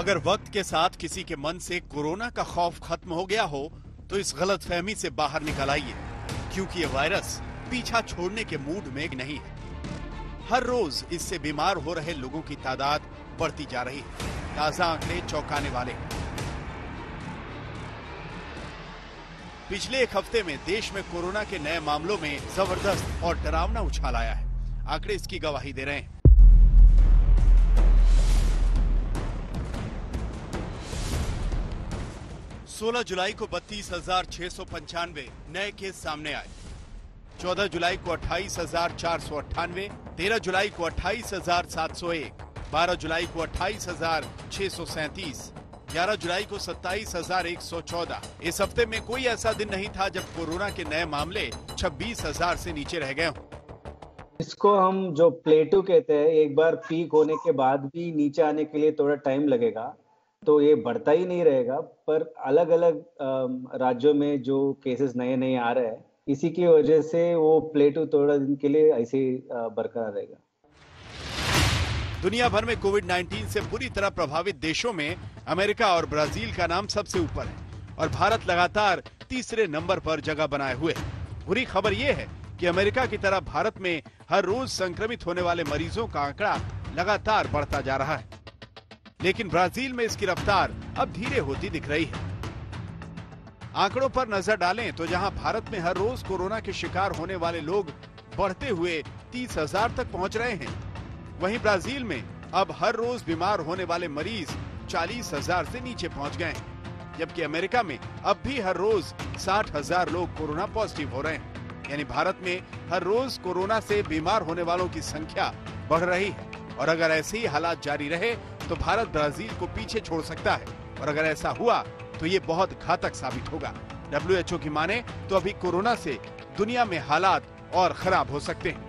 अगर वक्त के साथ किसी के मन से कोरोना का खौफ खत्म हो गया हो तो इस गलत फहमी से बाहर निकल आइए, क्योंकि ये वायरस पीछा छोड़ने के मूड में नहीं है। हर रोज इससे बीमार हो रहे लोगों की तादाद बढ़ती जा रही है। ताज़ा आंकड़े चौंकाने वाले। पिछले एक हफ़्ते में देश में कोरोना के नए मामलों में ज़बरदस्त और डरावना उछाल आया है। आंकड़े इसकी गवाही दे रहे हैं। 16 जुलाई को बत्तीस हज़ार छह सौ पंचानवे नए केस सामने आए। 14 जुलाई को अट्ठाईस हज़ार चार सौ अट्ठानवे, तेरह जुलाई को अट्ठाईस हज़ार सात सौ एक, बारह जुलाई को अट्ठाईस हज़ार छह सौ सैंतीस, ग्यारह जुलाई को सत्ताईस हज़ार एक सौ चौदह। इस हफ़्ते में कोई ऐसा दिन नहीं था जब कोरोना के नए मामले छब्बीस हज़ार से नीचे रह गए हों। इसको हम जो प्लेटू कहते हैं, एक बार पीक होने के बाद भी नीचे आने के लिए थोड़ा टाइम लगेगा। तो ये बढ़ता ही नहीं रहेगा, पर अलग अलग राज्यों में जो केसेस नए नए आ रहे हैं, इसी की वजह से वो प्लेटू थोड़ा दिन के लिए ऐसे बरकरार रहेगा। दुनिया भर में कोविड 19 से बुरी तरह प्रभावित देशों में अमेरिका और ब्राज़ील का नाम सबसे ऊपर है और भारत लगातार तीसरे नंबर पर जगह बनाए हुए है। बुरी खबर ये है कि अमेरिका की तरह भारत में हर रोज संक्रमित होने वाले मरीजों का आंकड़ा लगातार बढ़ता जा रहा है। लेकिन ब्राज़ील में इसकी रफ्तार अब धीरे होती दिख रही है। आंकड़ों पर नज़र डालें तो जहाँ भारत में हर रोज कोरोना के शिकार होने वाले लोग बढ़ते हुए तीस हज़ार तक पहुँच रहे हैं, वहीं ब्राज़ील में अब हर रोज बीमार होने वाले मरीज़ चालीस हज़ार से नीचे पहुँच गए हैं, जबकि अमेरिका में अब भी हर रोज साठ हज़ार लोग कोरोना पॉजिटिव हो रहे हैं। यानी भारत में हर रोज कोरोना से बीमार होने वालों की संख्या बढ़ रही है। और अगर ऐसे ही हालात जारी रहे तो भारत ब्राज़ील को पीछे छोड़ सकता है और अगर ऐसा हुआ तो ये बहुत घातक साबित होगा डब्ल्यूएचओ की माने तो अभी कोरोना से दुनिया में हालात और खराब हो सकते हैं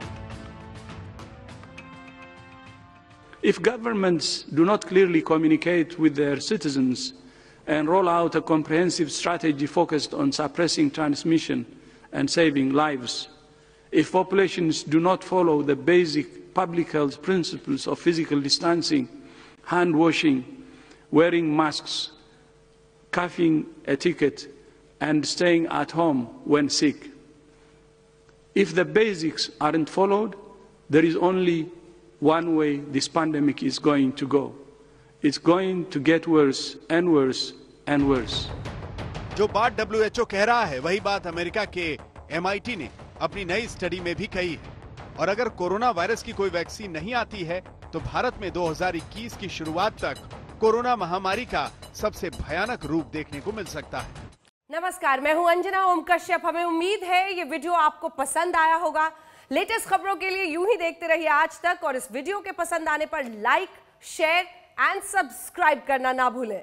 If governments do not clearly communicate with their citizens and roll out a comprehensive strategy focused on suppressing transmission and saving lives, if populations do not follow the basic public health principles of physical distancing hand washing, wearing masks, coughing etiquette, and staying at home when sick. If the basics aren't followed, there is only one way this pandemic is going to go. It's going to get worse and worse and worse. जो बात WHO कह रहा है वही बात America के MIT ने अपनी नई स्टडी में भी कही है और अगर कोरोना वायरस की कोई वैक्सीन नहीं आती है तो भारत में 2021 की शुरुआत तक कोरोना महामारी का सबसे भयानक रूप देखने को मिल सकता है। नमस्कार, मैं हूँ अंजना ओम कश्यप हमें उम्मीद है ये वीडियो आपको पसंद आया होगा। लेटेस्ट खबरों के लिए यूँ ही देखते रहिए आज तक और इस वीडियो के पसंद आने पर लाइक, शेयर एंड सब्सक्राइब करना ना भूलें।